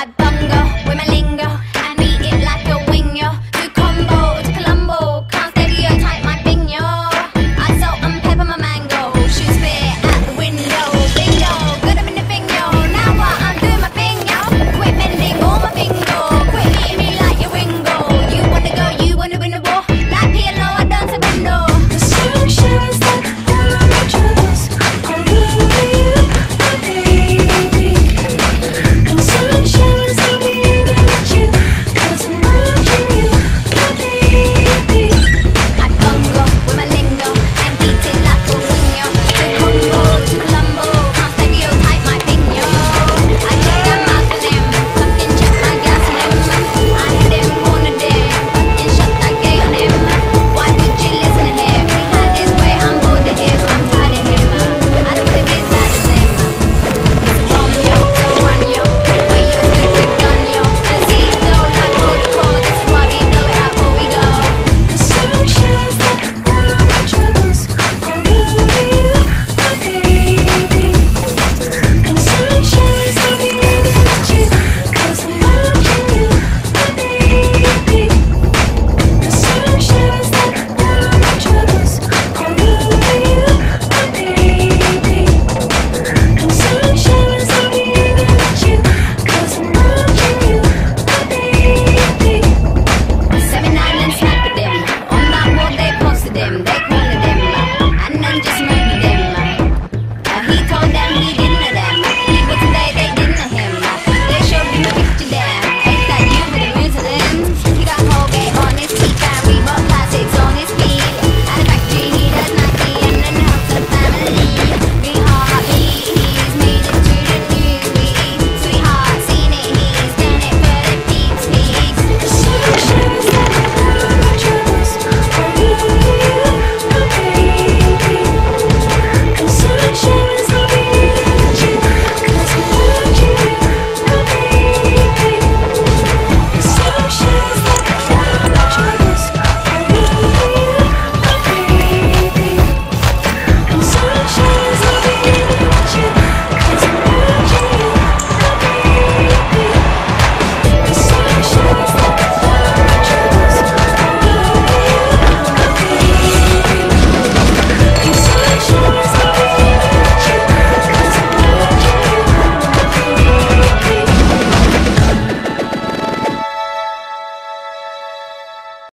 I bungo with my lingo. We come.